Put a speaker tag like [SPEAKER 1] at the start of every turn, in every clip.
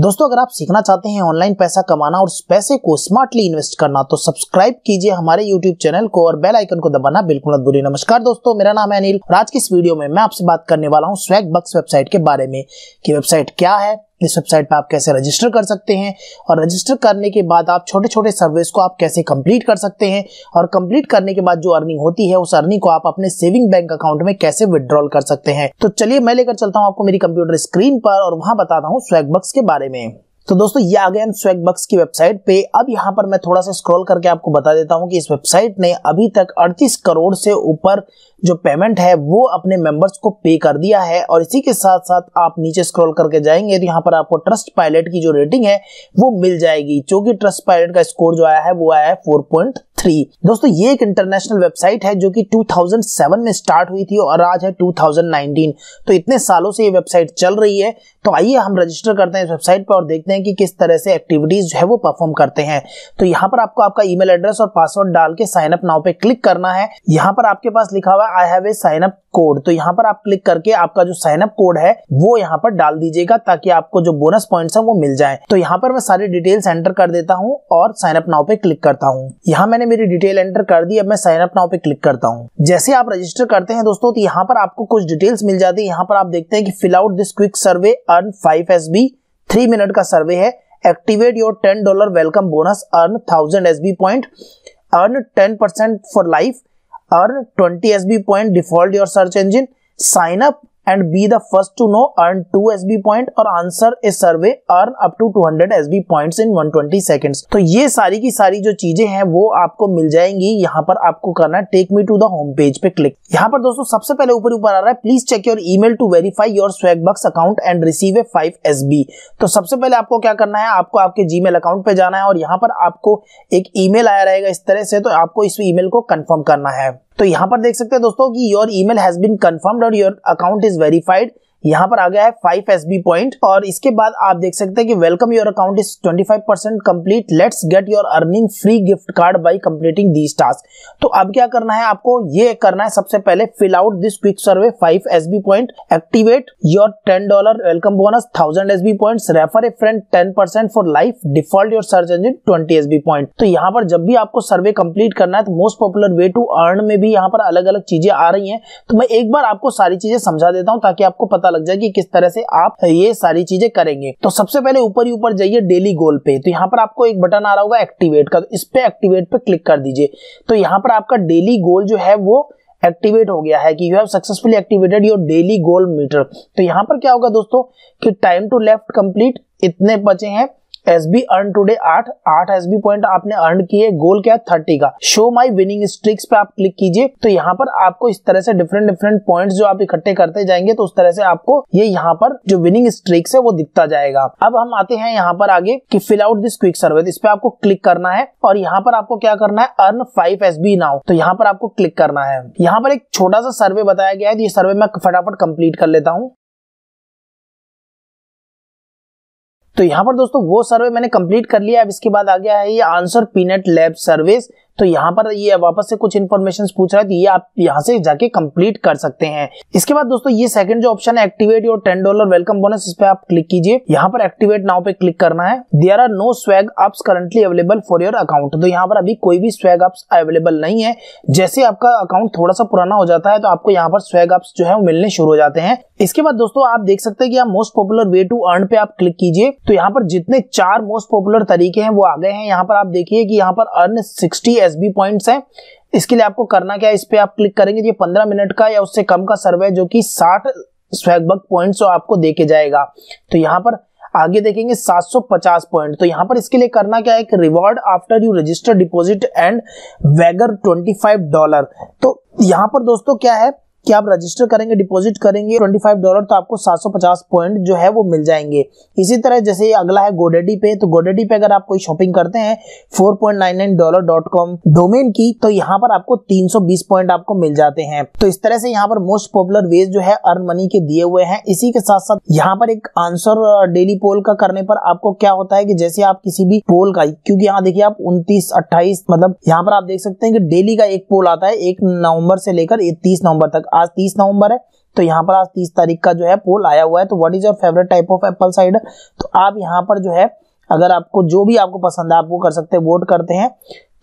[SPEAKER 1] दोस्तों, अगर आप सीखना चाहते हैं ऑनलाइन पैसा कमाना और पैसे को स्मार्टली इन्वेस्ट करना तो सब्सक्राइब कीजिए हमारे यूट्यूब चैनल को और बेल आइकन को दबाना बिल्कुल मत भूलिए। नमस्कार दोस्तों, मेरा नाम है अनिल और आज की इस वीडियो में मैं आपसे बात करने वाला हूँ स्वैग बक्स वेबसाइट के बारे में कि वेबसाइट क्या है इस वेबसाइट पर आप कैसे रजिस्टर कर सकते हैं और रजिस्टर करने के बाद आप छोटे छोटे सर्विस को आप कैसे कंप्लीट कर सकते हैं और कंप्लीट करने के बाद जो अर्निंग होती है, उस अर्निंग को आप अपने सेविंग बैंक अकाउंट में कैसे विड्रॉल कर सकते हैं। तो चलिए मैं लेकर चलता हूँ आपको मेरी कंप्यूटर स्क्रीन पर और वहाँ बताता हूँ स्वैगबक्स के बारे में। तो दोस्तों, ये आ गए हम स्वैग बक्स की वेबसाइट पे। अब यहाँ पर मैं थोड़ा सा स्क्रॉल करके आपको बता देता हूँ कि इस वेबसाइट ने अभी तक 38 करोड़ से ऊपर जो पेमेंट है, वो अपने मेंबर्स को पे कर दिया है। और इसी के साथ साथ आप नीचे स्क्रॉल करके जाएँगे तो यहाँ पर आपको ट्रस्ट पायलट की जो रेटिंग है, वो मिल जाएगी। जो कि ट्रस्ट पायलट का स्कोर जो आया है, वो आया है फोर दोस्तों, ये एक इंटरनेशनल वेबसाइट है जो कि 2007 में स्टार्ट हुई थी और आज है 2019 तो इतने सालों से ये वेबसाइट चल रही है। तो आइए हम रजिस्टर करते हैं इस वेबसाइट पर और देखते हैं कि किस तरह से एक्टिविटीज़ जो है वो परफॉर्म करते हैं। तो यहाँ पर आपको आपका ईमेल एड्रेस और पासवर्ड डाल के साइन अप नाउ पे क्लिक करना है। यहाँ पर आपके पास लिखा हुआ I have a sign up code तो यहाँ पर आप क्लिक करके आपका जो साइन अप कोड है, वो यहाँ पर डाल दीजिएगा ताकि आपको जो बोनस पॉइंट्स है वो मिल जाए। तो यहाँ पर मैं सारी डिटेल्स एंटर कर देता हूँ और साइन अप नाउ पे क्लिक करता हूँ। यहाँ मैंने मेरी डिटेल एंटर कर दी, अब मैं साइन अप नाउ पे क्लिक करता हूँ। जैसे आप रजिस्टर करते हैं दोस्तों तो यहाँ पर आपको कुछ डिटेल्स मिल जाती है। यहाँ पर आप देखते हैं कि fill out this quick survey earn five S B three minute का सर्वे है. Activate your ten dollar welcome bonus earn thousand S B point earn ten percent for life earn twenty S B point default your search engine sign up and be the first to know, earn 2 SB point, और answer a survey, earn up to 200 SB points in 120 seconds. तो ये सारी की सारी जो चीज़ें हैं, वो आपको मिल जाएँगी। यहाँ पर आपको करना take me to the home page पे क्लिक यहाँ पर दोस्तों, सबसे पहले ऊपर ऊपर आ रहा है please check your email to verify your Swagbucks account and receive a 5 SB तो सबसे पहले आपको क्या करना है, आपको आपके जीमेल अकाउंट पे जाना है और यहाँ पर आपको एक ईमेल आया रहेगा इस तरह से तो आपको इस ईमेल को कंफर्म करना है। तो यहाँ पर देख सकते हैं दोस्तों कि your email has been confirmed और योर अकाउंट इज़ verified. यहाँ पर आ गया है फाइव एस पॉइंट और इसके बाद आप देख सकते हैं कि welcome your account is twenty five percent complete let's get your earning free gift card by completing these task तो अब क्या करना है आपको? ये करना है सबसे पहले fill out this quick survey five S point activate your ten dollar welcome bonus thousand S B point refer a friend ten percent for life default your search engine twenty S point तो यहाँ पर जब भी आपको सर्वे complete करना है तो most popular way to earn में भी यहाँ पर अलग अलग चीज़ें आ रही है। तो मैं एक बार आपको सारी चीज़ें समझा देता हूँ ताकि आपको पता लग जाए कि किस तरह से आप ये सारी चीज़ें करेंगे। तो सबसे पहले ऊपर ही ऊपर जाइए डेली गोल पे। तो यहाँ पर आपको एक बटन आ रहा होगा एक्टिवेट का। इस पे एक्टिवेट पे क्लिक कर दीजिए। तो यहाँ पर आपका डेली गोल जो है वो एक्टिवेट हो गया है कि you have successfully activated your daily goal meter तो यहाँ पर क्या होगा दोस्तों कि टाइम टू लेफ़्ट कंप्लीट इतने बचे हैं। एस बी अर्न टूडे आठ आठ एस बी पॉइंट आपने अर्न किए गोल क्या थर्टी का। शो माई विनिंग स्ट्रिक्स पे आप क्लिक कीजिए तो यहाँ पर आपको इस तरह से डिफरेंट डिफरेंट पॉइंट्स जो आप इकट्ठे करते जाएँगे तो उस तरह से आपको ये यहाँ पर जो विनिंग स्ट्रिक्स है, वो दिखता जाएगा। अब हम आते हैं यहाँ पर आगे कि fill out this quick survey इस पे आपको क्लिक करना है, और यहाँ पर आपको क्या करना है earn five S B now तो यहाँ पर आपको क्लिक करना है। यहाँ पर एक छोटा सा सर्वे बताया गया है तो ये सर्वे मैं फटाफट कंप्लीट कर लेता हूँ। तो यहाँ पर दोस्तों वो सर्वे मैंने कंप्लीट कर लिया। अब इसके बाद आ गया है ये आंसर पीनेट लैब सर्विस। तो यहाँ पर ये वापस से कुछ इन्फॉर्मेशन पूछ रहा है तो ये आप यहाँ से जाके कंप्लीट कर सकते हैं। इसके बाद दोस्तों, ये सेकंड जो ऑप्शन है activate your ten dollar welcome bonus इस पे आप क्लिक कीजिए। यहाँ पर एक्टिवेट नाउ पे क्लिक करना है। There are no swag ups currently available for your account तो यहाँ पर अभी कोई भी स्वैग अप्स अवेलेबल नहीं है। जैसे आपका अकाउंट थोड़ा सा पुराना हो जाता है तो आपको यहाँ पर स्वैग अप्स जो है वो मिलने शुरू हो जाते हैं। इसके बाद दोस्तों, आप देख सकते हैं कि आप most popular way to earn पे आप क्लिक कीजिए। तो यहाँ पर जितने चार मोस्ट पॉपुलर तरीके हैं वो आ गए हैं। यहाँ पर आप देखिए कि यहाँ पर earn sixty S B points है। इसके लिए आपको करना क्या है? इस पर आप क्लिक करेंगे, ये पंद्रह मिनट का या उससे कम का सर्वे जो कि साठ स्वैगबक पॉइंट्स आपको देके जाएगा। तो यहाँ पर आगे देखेंगे 750 पॉइंट तो पर इसके लिए करना क्या है? कि reward after you register deposit and wager 25 dollar तो यहाँ पर दोस्तों क्या है? कि आप रजिस्टर करेंगे डिपॉजिट करेंगे 25 डॉलर तो आपको 750 पॉइंट जो है वो मिल जाएँगे। इसी तरह जैसे ये अगला है गोडेडी पे तो गोडेडी पे अगर आप कोई शॉपिंग करते हैं 4.99 डॉलर डॉट कॉम डोमेन की तो यहाँ पर आपको 320 पॉइंट आपको मिल जाते हैं। तो इस तरह से यहाँ पर मोस्ट पॉपुलर वेज जो है अर्न मनी के दिए हुए हैं। इसी के साथ साथ यहाँ पर एक आंसर डेली पोल का करने पर आपको क्या होता है कि जैसे आप किसी भी पोल का, क्योंकि यहाँ देखिए आप उनतीस, अट्ठाईस मतलब यहाँ पर आप देख सकते हैं कि डेली का एक पोल आता है, एक नवंबर से लेकर तीस नवंबर तक। आज तीस नवंबर है तो यहाँ पर आज तीस तारीख का जो है पोल आया हुआ है तो what is your favourite type of apple cider तो आप यहाँ पर जो है, अगर आपको जो भी आपको पसंद है, आप वो कर सकते हैं वोट करते हैं।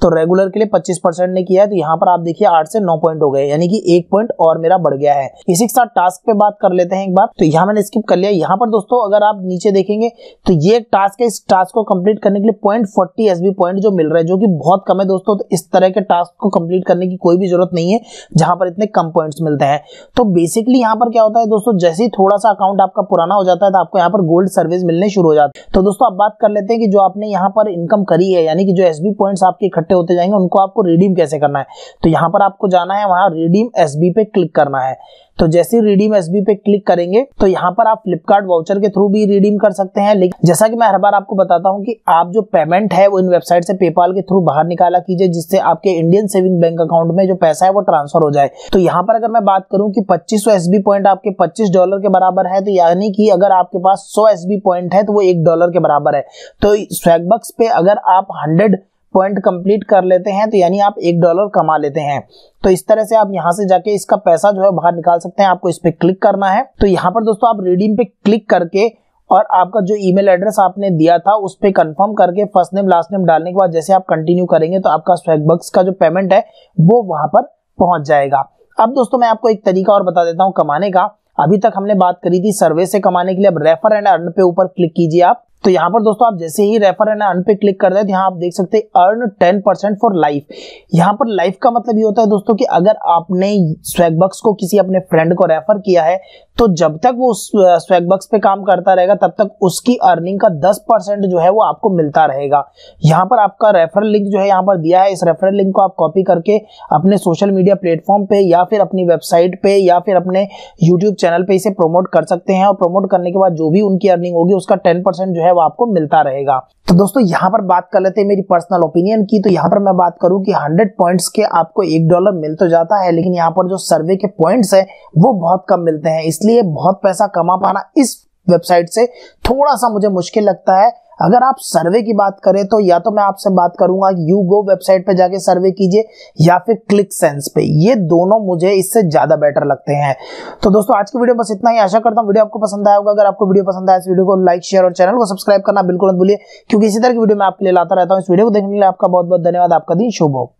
[SPEAKER 1] तो रेगुलर के लिए 25 परसेंट ने किया है तो यहाँ पर आप देखिए आठ से नौ पॉइंट हो गए, यानी कि एक पॉइंट और मेरा बढ़ गया है। इसी के साथ टास्क पे बात कर लेते हैं एक बार। तो यहाँ मैंने स्किप कर लिया। यहाँ पर दोस्तों, अगर आप नीचे देखेंगे तो ये टास्क है। इस टास्क को कंप्लीट करने के लिए पॉइंट फोर्टी एस पॉइंट जो मिल रहा है, जो कि बहुत कम है दोस्तों तो इस तरह के टास्क को कंप्लीट करने की कोई भी ज़रूरत नहीं है, जहाँ पर इतने कम पॉइंट्स मिलते हैं। तो बेसिकली यहाँ पर क्या होता है दोस्तों, जैसे ही थोड़ा सा अकाउंट आपका पुराना हो जाता है तो आपको यहाँ पर गोल्ड सर्विस मिलने शुरू हो जाती है। तो दोस्तों आप बात कर लेते हैं कि जो आपने यहाँ पर इनकम करी है, यानी कि जो एस पॉइंट्स आपके इकट्ठे होते जाएँगे, उनको आपको रिडीम कैसे करना है? तो यहाँ पर आपको जाना है, वहाँ रिडीम एस पे क्लिक करना है। तो जैसे रिडीम एस पे क्लिक करेंगे तो यहाँ पर आप फ्लिपकार्ट वाउचर के थ्रू भी रिडीम कर सकते हैं। लेकिन जैसा कि मैं हर बार आपको बताता हूँ कि आप जो पेमेंट है, वो इन वेबसाइट से पेपाल के थ्रू बाहर निकाला कीजिए, जिससे आपके इंडियन सेविंग बैंक अकाउंट में जो पैसा है, वो ट्रांसफ़र हो जाए। तो यहाँ पर अगर मैं बात करूँ की पच्चीस सौ पॉइंट आपके पच्चीस डॉलर के बराबर है तो यानी कि अगर आपके पास सौ एस पॉइंट है तो वो एक डॉलर के बराबर है। तो स्वैगबक्स पे अगर आप हंड्रेड पॉइंट कंप्लीट कर लेते हैं तो यानी आप एक डॉलर कमा लेते हैं। तो इस तरह से आप यहाँ से जाके इसका पैसा जो है बाहर निकाल सकते हैं, आपको इस पर क्लिक करना है। तो यहाँ पर दोस्तों आप रिडीम पे क्लिक करके और आपका जो ईमेल एड्रेस आपने दिया था, उस पर कंफर्म करके फ़र्स्ट नेम लास्ट नेम डालने के बाद जैसे आप कंटिन्यू करेंगे तो आपका स्वैगबक्स का जो पेमेंट है, वो वहाँ पर पहुँच जाएगा। अब दोस्तों मैं आपको एक तरीका और बता देता हूँ कमाने का। अभी तक हमने बात करी थी सर्वे से कमाने के लिए। अब रेफर एंड अर्न पे ऊपर क्लिक कीजिए आप। तो यहाँ पर दोस्तों आप जैसे ही रेफर एंड अर्न पे क्लिक कर दे तो यहाँ आप देख सकते हैं earn ten percent for life यहाँ पर लाइफ का मतलब ये होता है दोस्तों कि अगर आपने स्वैगबक्स को किसी अपने फ्रेंड को रेफर किया है तो जब तक वो स्वैगबक्स पे काम करता रहेगा, तब तक उसकी अर्निंग का 10 परसेंट जो है वो आपको मिलता रहेगा। यहाँ पर आपका रेफरल लिंक जो है यहाँ पर दिया है, इस रेफरल लिंक को आप कॉपी करके अपने सोशल मीडिया प्लेटफॉर्म पे या फिर अपनी वेबसाइट पे या फिर अपने यूट्यूब चैनल पे इसे प्रोमोट कर सकते हैं और प्रोमोट करने के बाद जो भी उनकी अर्निंग होगी, उसका टेन जो है वो आपको मिलता रहेगा। तो दोस्तों, यहाँ पर बात कर लेते हैं मेरी पर्सनल ओपिनियन की। तो यहाँ पर मैं बात करूँ कि 100 पॉइंट्स के आपको एक डॉलर मिल तो जाता है, लेकिन यहाँ पर जो सर्वे के पॉइंट्स है, वो बहुत कम मिलते हैं। इसलिए बहुत पैसा कमा पाना इस वेबसाइट से थोड़ा सा मुझे मुश्किल लगता है। अगर आप सर्वे की बात करें तो या तो मैं आपसे बात करूँगा यू गो वेबसाइट पर जाके सर्वे कीजिए या फिर क्लिक सेंस पे। ये दोनों मुझे इससे ज़्यादा बेटर लगते हैं। तो दोस्तों, आज की वीडियो बस इतना ही। आशा करता हूँ वीडियो आपको पसंद आया होगा। अगर आपको वीडियो पसंद आया, इस वीडियो को लाइक, शेयर और चैनल को सब्सक्राइब करना बिल्कुल मत भूलिए, क्योंकि इसी तरह की वीडियो मैं आपके लिए लाता रहता हूँ। इस वीडियो को देखने के लिए आपका बहुत बहुत धन्यवाद। आपका दिन शुभ हो।